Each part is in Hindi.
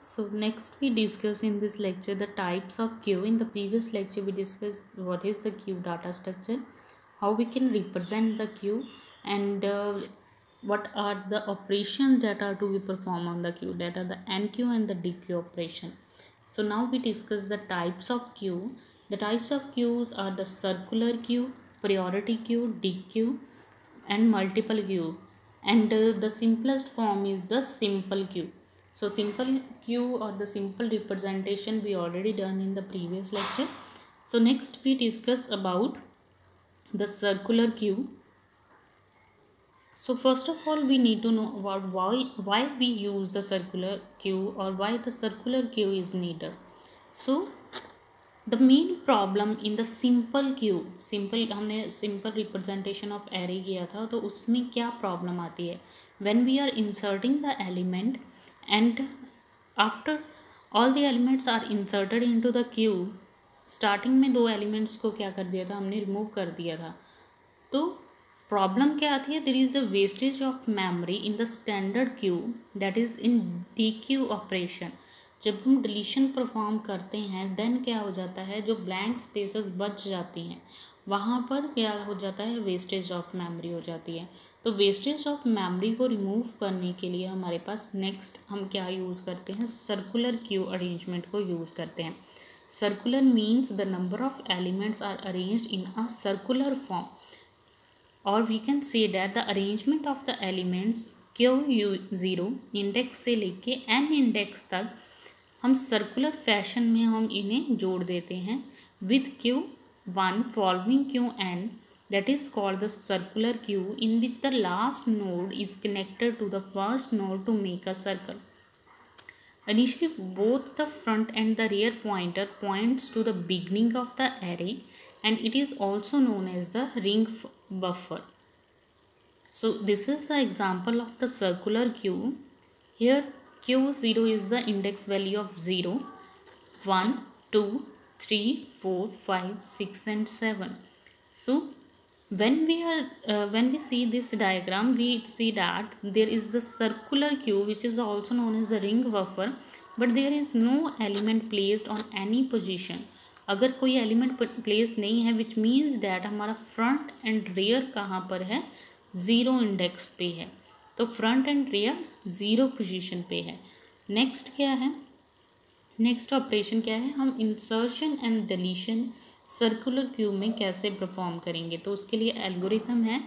So next we discuss in this lecture the types of queue. In the previous lecture we discussed what is the queue data structure, how we can represent the queue and uh, what are the operations that are to be performed on the queue that are the NQ and the DQ operation. So now we discuss the types of queue. The types of queues are the circular queue, priority queue, DQ and multiple queue and uh, the simplest form is the simple queue so simple queue or the simple representation we already done in the previous lecture so next we discuss about the circular queue so first of all we need to know about why why we use the circular queue or why the circular queue is needed so the main problem in the simple queue simple हमने simple representation of array किया था तो उसमें क्या problem आती है when we are inserting the element and after all the elements are inserted into the queue starting में दो एलिमेंट्स को क्या कर दिया था? हमने रिमूव कर दिया था। तो प्रॉब्लम क्या आती है? There is a wastage of memory in the standard queue that is in dequeue operation जब हम डिलीशन परफॉर्म करते हैं देन क्या हो जाता है? जो ब्लैंक स्पेसेस बच जाती हैं। वहाँ पर क्या हो जाता है वेस्टेज ऑफ़ मेमोरी हो जाती है। तो वेस्टेज ऑफ़ मेमोरी को रिमूव करने के लिए हमारे पास नेक्स्ट हम क्या यूज़ करते हैं? सर्कुलर क्यू अरेंजमेंट को यूज़ करते हैं। Circular means the number of elements are arranged in a circular form और we can say that the arrangement of the elements queue you zero index से लेके एन इंडेक्स तक हम सर्कुलर फ़ैशन में हम इन्हें जोड़ देते हैं। With queue one following queue n that is called the circular queue in which the last node is connected to the first node to make a circle. Initially both the front and the rear pointer points to the beginning of the array and it is also known as the ring buffer. So this is the example of the circular queue. Here q0 is the index value of 0, 1, 2, 3, 4, 5, 6 and 7. So, when we are uh, when we see this diagram we see that there is the circular queue which is also known as a ring buffer but there is no element placed on any position अगर कोई एलिमेंट प्लेस नहीं है विच मीन्स डैट हमारा फ्रंट एंड रेयर कहाँ पर है ज़ीरो इंडेक्स पे है तो front and rear zero position पे है नेक्स्ट क्या है नेक्स्ट ऑपरेशन क्या है? हम insertion and deletion circular cube में कैसे परफॉर्म करेंगे? तो उसके लिए एल्गोरिथम है।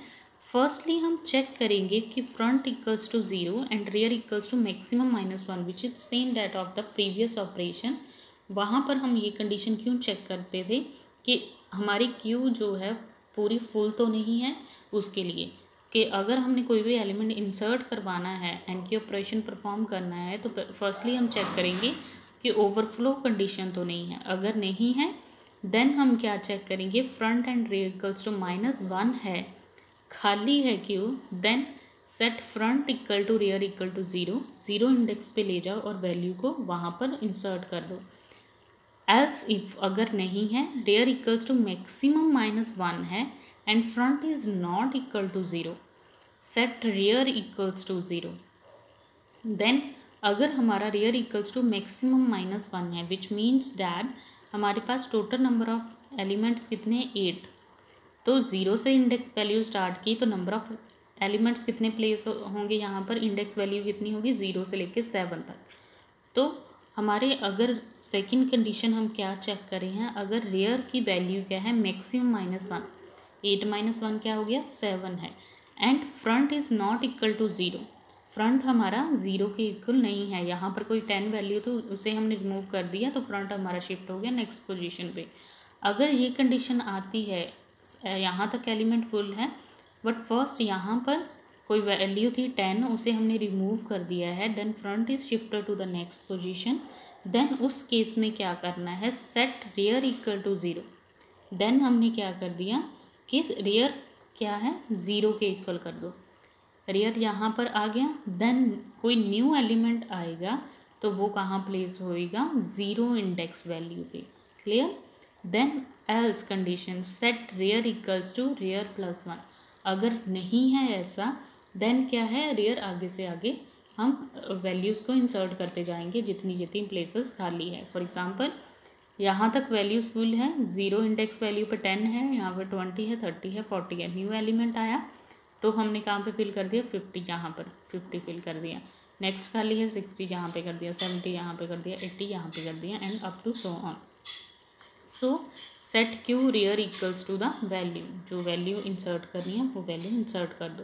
फर्स्टली हम चेक करेंगे कि front equals to zero and rear equals to maximum minus one which is same that of the previous operation वहाँ पर हम ये कंडीशन क्यों चेक करते थे? कि हमारी क्यू जो है, पूरी फुल तो नहीं है उसके लिए। कि अगर हमने कोई भी एलिमेंट इंसर्ट करवाना है एंड की ऑपरेशन परफॉर्म करना है तो फर्स्टली हम चेक करेंगे कि ओवरफ्लो कंडीशन तो नहीं है। अगर नहीं है देन हम क्या चेक करेंगे? Front and rear to minus one है, खाली है क्यों? Then set front equal to rear equal to zero zero index पे ले जाओ और वैल्यू को वहाँ पर इंसर्ट कर दो। एल्स इफ़ अगर नहीं है rear equals to maximum minus one है and front is not equal to zero set rear equals to zero then अगर हमारा rear equals to maximum minus one है विच मीन्स डैट हमारे पास टोटल नंबर ऑफ़ एलिमेंट्स कितने हैं? एट तो ज़ीरो से इंडेक्स वैल्यू स्टार्ट की तो नंबर ऑफ़ एलिमेंट्स कितने प्लेस होंगे? यहाँ पर इंडेक्स वैल्यू कितनी होगी? ज़ीरो से लेकर सेवन तक. तो हमारे अगर सेकंड कंडीशन हम क्या चेक करें हैं? अगर रेयर की वैल्यू क्या है? Maximum minus one eight minus one क्या हो गया? सेवन है. And front is not equal to zero front हमारा ज़ीरो के इक्वल नहीं है। यहाँ पर कोई टेन वैल्यू तो उसे हमने रिमूव कर दिया तो फ्रंट हमारा शिफ्ट हो गया नेक्स्ट पोजीशन पे। अगर ये कंडीशन आती है यहाँ तक एलिमेंट फुल है बट फ़र्स्ट यहाँ पर कोई वैल्यू थी टेन, उसे हमने रिमूव कर दिया है then front is shifted to the next position then उस केस में क्या करना है set rear equal to zero then हमने क्या कर दिया कि रेयर क्या है ज़ीरो के इक्वल कर दो। रियर यहाँ पर आ गया। देन कोई न्यू एलिमेंट आएगा तो वो कहाँ प्लेस होएगा? ज़ीरो इंडेक्स वैल्यू पे। Clear then else condition set rear equals to rear plus one अगर नहीं है ऐसा देन क्या है? रेयर आगे से आगे हम वैल्यूज़ को इंसर्ट करते जाएँगे, जितनी जितनी प्लेसेस खाली है। फॉर एग्जांपल यहाँ तक वैल्यूज़ फुल है ज़ीरो इंडेक्स वैल्यू पे टेन है, यहाँ पर ट्वेंटी है थर्टी है फोर्टी है। न्यू एलिमेंट आया। तो हमने कहाँ पे फिल कर दिया? फिफ्टी यहाँ पर फिफ्टी फिल कर दिया। नेक्स्ट खाली है सिक्सटी यहाँ पे कर दिया सेवेंटी यहाँ पे कर दिया एट्टी यहाँ पे कर दिया and up to so on so set queue rear equals to the value जो वैल्यू इंसर्ट करनी है, वो वैल्यू इंसर्ट कर दो।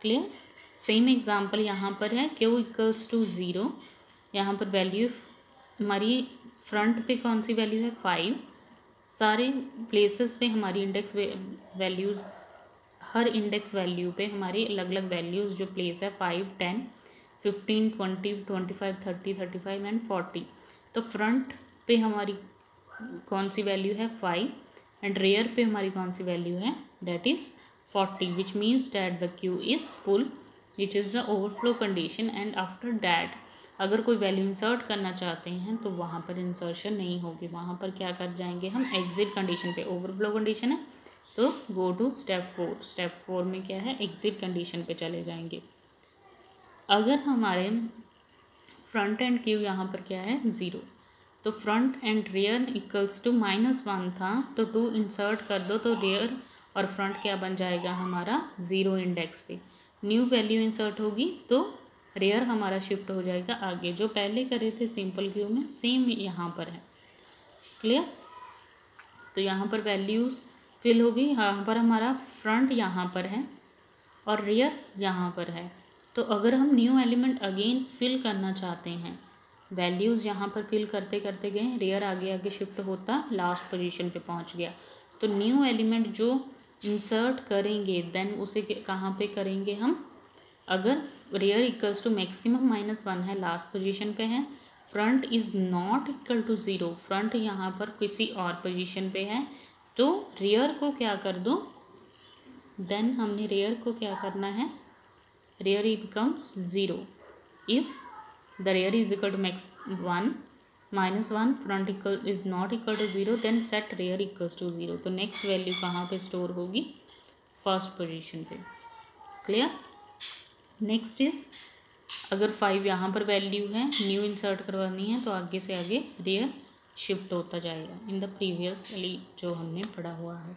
क्लियर सेम एग्ज़ाम्पल यहाँ पर है क्यू इक्वल्स टू ज़ीरो यहाँ पर वैल्यू हमारी फ्रंट पे कौन सी वैल्यू है? फाइव सारे प्लेसेस पे हमारी इंडेक्स वैल्यूज़ हर इंडेक्स वैल्यू पे हमारी अलग अलग वैल्यूज़ जो प्लेस है five ten fifteen twenty twenty five thirty thirty five and forty तो फ्रंट पे हमारी कौन सी वैल्यू है? फाइव एंड रेयर पे हमारी कौन सी वैल्यू है? That is forty which means that the queue is full which is the overflow condition and after that अगर कोई वैल्यू इंसर्ट करना चाहते हैं तो वहाँ पर इंसर्शन नहीं होगी। वहाँ पर क्या कर जाएँगे? हम एग्जिट कंडीशन पे ओवरफ्लो कंडीशन है तो go to step four step four में क्या है? एग्जिट कंडीशन पे चले जाएँगे। अगर हमारे फ्रंट एंड क्यू यहाँ पर क्या है? ज़ीरो तो front and rear equals to minus one था तो टू इंसर्ट कर दो तो रेयर और फ्रंट क्या बन जाएगा हमारा? ज़ीरो इंडेक्स पे। न्यू वैल्यू इंसर्ट होगी तो रेयर हमारा शिफ्ट हो जाएगा आगे। जो पहले करे थे सिंपल क्यू में सेम यहाँ पर है। क्लियर तो यहाँ पर वैल्यूज़ फिल होगी। यहाँ पर हमारा फ्रंट यहाँ पर है और रेयर यहाँ पर है। तो अगर हम न्यू एलिमेंट अगेन फिल करना चाहते हैं वैल्यूज़ यहाँ पर फिल करते करते गए रेयर आगे आगे शिफ्ट होता लास्ट पोजीशन पे पहुँच गया। तो न्यू एलिमेंट जो इंसर्ट करेंगे देन उसे कहाँ पे करेंगे हम? अगर rear equals to maximum minus one है लास्ट पोजीशन पे है front is not equal to zero front यहाँ पर किसी और पोजीशन पे है। तो रेयर को क्या कर दो? देन हमने रेयर को क्या करना है? Rear e becomes zero if the rear is equal to max one minus one front equal is not equal to zero then set rear equals to zero तो नेक्स्ट वैल्यू कहाँ पे स्टोर होगी? फ़र्स्ट पोजीशन पे. क्लियर नेक्स्ट इज़ अगर फाइव यहाँ पर वैल्यू है न्यू इंसर्ट करवानी है तो आगे से आगे रेयर शिफ्ट होता जाएगा इन द प्रीवियसली जो हमने पढ़ा हुआ है।